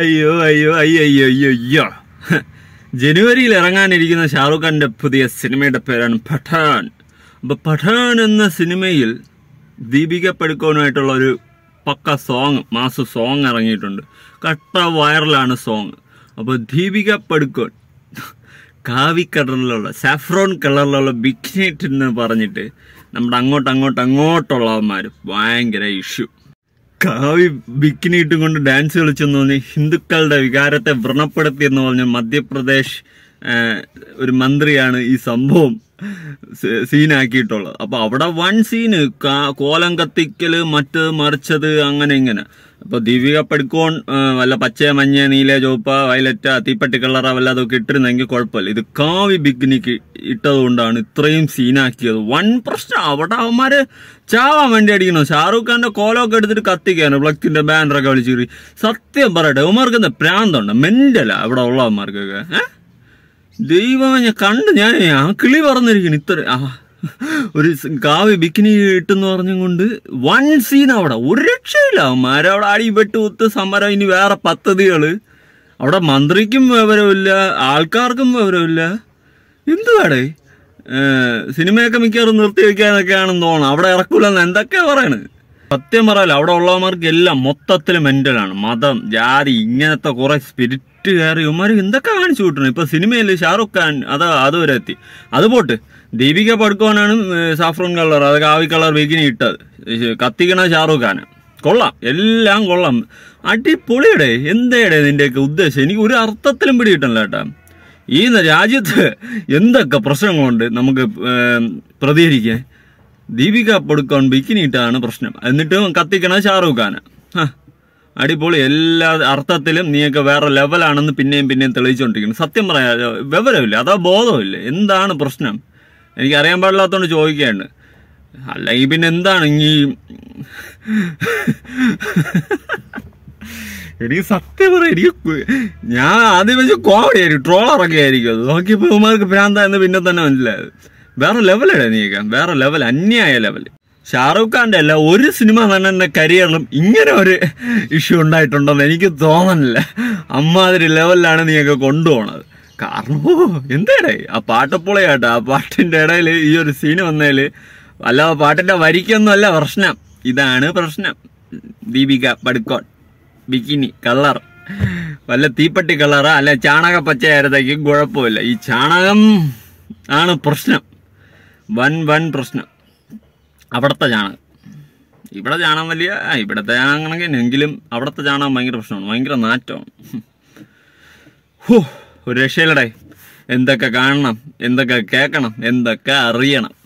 അയ്യോ അയ്യോ അയ്യോ അയ്യോ അയ്യോ അയ്യോ. ജനുവരിയിൽ ഇറങ്ങാനിരിക്കുന്ന ഷാറുഖ് ഖാന്റെ പുതിയ സിനിമയുടെ പേരാണ് പഠാൻ. അപ്പൊ പഠാൻ എന്ന സിനിമയിൽ ദീപിക പടുക്കോനുമായിട്ടുള്ള ഒരു പക്ക സോങ് മാസ സോങ് ഇറങ്ങിയിട്ടുണ്ട്. കട്ട വൈറലാണ് സോങ് അപ്പോൾ ദീപിക പടുക്കോൻ കാവി കളറിലുള്ള സാഫ്രോൺ കളറിലുള്ള ബിക്നേറ്റ് എന്ന് പറഞ്ഞിട്ട് നമ്മുടെ അങ്ങോട്ട് അങ്ങോട്ട് അങ്ങോട്ടുള്ളവന്മാർ ഭയങ്കര ഇഷ്യൂ കാവി ബിക്കിനി ഇട്ടും കൊണ്ട് ഡാൻസ് കളിച്ചെന്ന് പറഞ്ഞ് ഹിന്ദുക്കളുടെ വികാരത്തെ വ്രണപ്പെടുത്തിയെന്ന് പറഞ്ഞ് മധ്യപ്രദേശ് ഒരു മന്ത്രിയാണ് ഈ സംഭവം സീനാക്കിയിട്ടുള്ളത്. അപ്പൊ അവിടെ വൺ സീന് കോലം കത്തിക്കൽ മറ്റ് മറിച്ചത് അങ്ങനെ ഇങ്ങനെ. അപ്പൊ ദീപിക പടുക്കോൺ വല്ല പച്ച മഞ്ഞ നീല ചുവപ്പ വയലറ്റ തീപ്പട്ടി കളറ വല്ല അതൊക്കെ ഇട്ടിരുന്നെങ്കിൽ കുഴപ്പമില്ല. ഇത് കാവി ബിഗ്നിക്ക് ഇട്ടത് കൊണ്ടാണ് ഇത്രയും സീനാക്കിയത്. വൺ പ്രശ്നം അവിടെ അവന്മാര് ചാവാൻ വേണ്ടി അടിക്കണം ഷാറൂഖ് ഖാന്റെ കോലമൊക്കെ എടുത്തിട്ട് കത്തിക്കാണ്. ബ്ലക്കിന്റെ ബാനറൊക്കെ വിളിച്ചു സത്യം പറയട്ടെ അവന്മാർക്ക് എന്താ പ്രാന്തമുണ്ട് മെന്റലാ അവിടെ ഉള്ളവന്മാർക്കൊക്കെ ഏഹ് ദൈവം ഞാൻ കണ്ട് ഞാൻ ആ കിളി പറഞ്ഞിരിക്കുന്നു ഇത്ര. ആ ഒരു കാവ്യ ബിക്കിനി ഇട്ടെന്ന് പറഞ്ഞും കൊണ്ട് വൺ സീൻ അവിടെ. ഒരു രക്ഷയില്ല. അവന്മാരെ അവിടെ അടി വെട്ട് കുത്ത് സമരം ഇനി വേറെ പദ്ധതികൾ അവിടെ മന്ത്രിക്കും വിവരമില്ല ആൾക്കാർക്കും വിവരമില്ല. എന്തുവാടേ സിനിമയൊക്കെ മിക്കവാറും നിർത്തി വയ്ക്കാനൊക്കെയാണെന്ന് തോന്നണം അവിടെ ഇറക്കൂലെന്ന് എന്തൊക്കെയാ പറയണത് സത്യം പറയാലോ അവിടെ ഉള്ളവന്മാർക്ക് എല്ലാം മൊത്തത്തിൽ മെന്റലാണ് മതം ജാതി ഇങ്ങനത്തെ കുറെ സ്പിരിറ്റ് കയറി ഇവന്മാർ എന്തൊക്കെ കാണിച്ചു വിട്ടണം ഇപ്പൊ സിനിമയിൽ ഷാറുഖ് ഖാൻ അത് അതുവരെ എത്തി. അത് പോട്ട്. ദീപിക പടുക്കോനാണ് സാഫ്രോൺ കളർ അത് കാവി കളർ ബിഗിനി ഇട്ടത്. കത്തിക്കണ ഷാറുഖ് ഖാന്. കൊള്ളാം. എല്ലാം കൊള്ളാം. അടിപൊളിയുടെ എന്തേടെ നിന്റെയൊക്കെ ഉദ്ദേശം? എനിക്ക് ഒരു അർത്ഥത്തിലും പിടികിട്ടല്ല കേട്ടാ. ഈ രാജ്യത്ത് എന്തൊക്കെ പ്രശ്നങ്ങളുണ്ട് നമുക്ക് പ്രതികരിക്കാൻ? ദീപിക പടുക്കോൺ ബിക്കിനിട്ടാണ് പ്രശ്നം. എന്നിട്ടും കത്തിക്കണ ഷാറൂഖ് ഖാന്. അടിപൊളി എല്ലാ അർത്ഥത്തിലും നീയൊക്കെ വേറെ ലെവലാണെന്ന് പിന്നെയും പിന്നെയും തെളിയിച്ചുകൊണ്ടിരിക്കുന്നു സത്യം പറയാ വിവരമില്ല അതാ ബോധമില്ല. എന്താണ് പ്രശ്നം? എനിക്ക് അറിയാൻ പാടില്ലാത്തതുകൊണ്ട് ചോദിക്കുകയാണ്. അല്ലെങ്കിൽ പിന്നെ എന്താണ് ഈ എനിക്ക് സത്യം പറയാം എനിക്ക് ഞാൻ ആദ്യം വെച്ച് കോമഡി ആയിരിക്കും ട്രോളറൊക്കെ ആയിരിക്കും അത് നോക്കിയപ്പോൾ ഇവന്മാർക്ക് ഭ്രാന്ത എന്ന് പിന്നെ തന്നെ മനസ്സിലായത്. വേറെ ലെവലാണ് നീക്ക വേറെ ലെവൽ അന്യായ ലെവൽ ഷാറൂഖ് ഖാന്റെ അല്ല ഒരു സിനിമ നടന്റെ കരിയറിലും ഇങ്ങനെ ഒരു ഇഷ്യൂ ഉണ്ടായിട്ടുണ്ടെന്ന് എനിക്ക് തോന്നുന്നില്ല അമ്മാതിരി ലെവലിലാണ് നീയൊക്കെ കൊണ്ടുപോണത്. കാരണം ഓ എന്തേടേ ആ പാട്ടപ്പൊളിയാട്ടോ ആ പാട്ടിന്റെ ഇടയിൽ ഈ ഒരു സീന് വന്നതിൽ അല്ല പാട്ടിന്റെ വരിക്കൊന്നുമല്ല പ്രശ്നം. ഇതാണ് പ്രശ്നം. ദീപിക പടുക്കോൺ ബിക്കിനി കളർ വല്ല തീപ്പട്ടി കളറ് അല്ല ചാണക പച്ചയായിരുന്നെങ്കിൽ കുഴപ്പമില്ല. ഈ ചാണകം ആണ് പ്രശ്നം. വൻ വൻ പ്രശ്നം. അവിടുത്തെ ചാണകം. ഇവിടെ ചാണകം വലിയ ഇവിടുത്തെ ചാണകമാണെങ്കിൽ എങ്കിലും അവിടുത്തെ ചാണകം ഭയങ്കര പ്രശ്നമാണ്. ഭയങ്കര നാറ്റമാണ്. ഹോ ഒരു രക്ഷയിലടേ എന്തൊക്കെ കാണണം എന്തൊക്കെ കേൾക്കണം എന്തൊക്കെ അറിയണം.